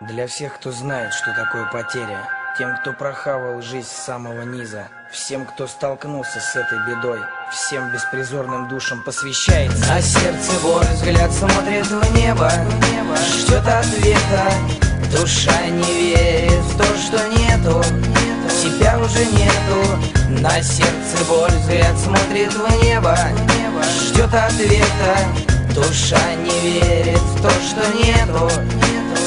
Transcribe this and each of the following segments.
Для всех, кто знает, что такое потеря, тем, кто прохавал жизнь с самого низа, всем, кто столкнулся с этой бедой, всем беспризорным душам посвящается. На сердце боль, взгляд смотрит в небо, ждет ответа, душа не верит в то, что нету, тебя уже нету. На сердце боль, взгляд смотрит в небо, ждет ответа, душа не верит в то, что нету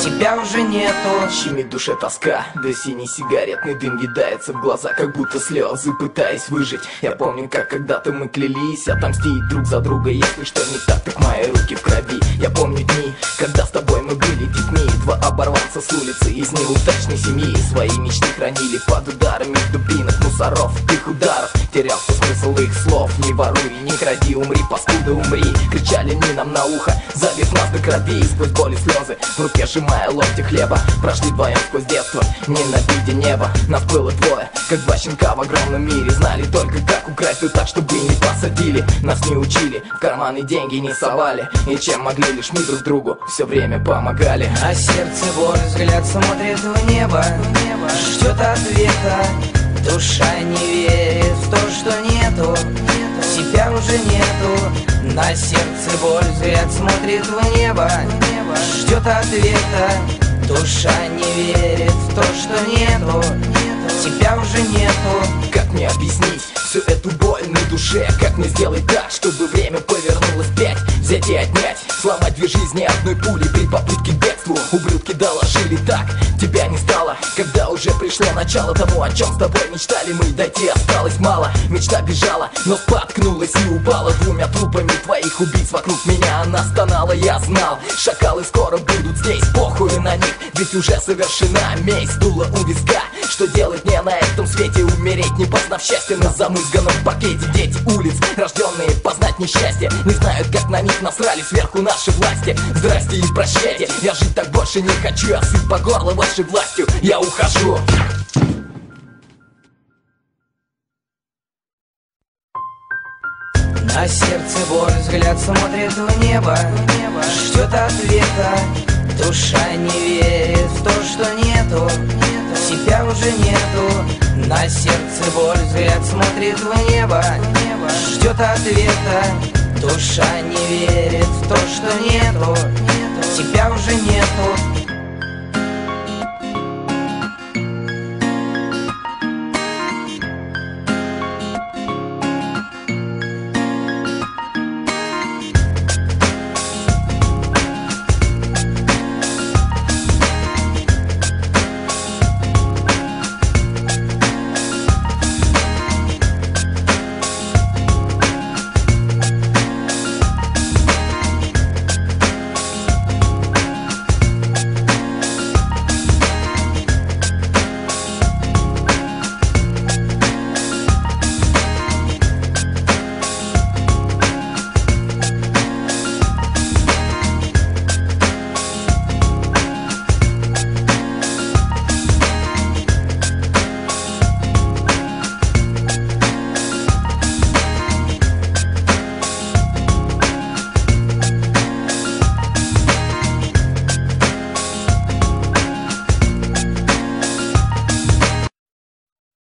тебя уже нету Щемит душе тоска, да синий сигаретный дым Видается в глаза, как будто слезы, пытаясь выжить Я помню, как когда-то мы клялись. Отомстить друг за друга, если что не так, так мои руки в крови. Я помню дни, когда с тобой мы были детьми. Два оборванца с улицы из неудачной семьи. Свои мечты хранили под ударами дубинок мусоров Их ударов терялся смысл их слов. Не воруй, не кради, умри, паскуда, умри. Кричали они нам на ухо, забив нас до крови. Сквозь боли слезы, в руке сжимая локти хлеба Прошли вдвоем сквозь детство, ненавидя небо. Нас было двое, как два щенка в огромном мире. Знали только как украсть так, чтобы не посадили. Нас не учили, в карманы деньги не совали. И чем могли лишь мы друг другу все время помогали. А сердце боль, взгляд смотрит в небо. Ждет ответа Душа не верит в то, что нету Тебя уже нету. На сердце боль, взгляд смотрит в небо ждет ответа. Душа не верит в то, что нету Тебя уже нету. Как мне объяснить всю эту боль на душе? Как мне сделать так, чтобы время повернулось пять Взять и отнять, сломать две жизни одной пули При попытке к бегству ублюдки доложили так уже пришло начало Тому, о чем с тобой мечтали мы. Дойти осталось мало, мечта бежала Но споткнулась и упала двумя трупами твоих убийц Вокруг меня. Она стонала, я знал Шакалы скоро будут здесь, на них Ведь уже совершена месть, дула у виска Что делать мне на этом свете, умереть не познав счастья На замызганном пакете. Дети улиц, рожденные познать несчастье. Не знают, как на них насрали сверху наши власти. Здрасте и прощайте, я жить так больше не хочу. Я сыт по горло вашей властью, я ухожу На сердце боль, взгляд смотрит в небо Ждет ответа. Душа не верит в то, что нету Тебя уже нету. На сердце боль, взгляд смотрит в небо Ждет ответа. Душа не верит в то, что нету Тебя уже нету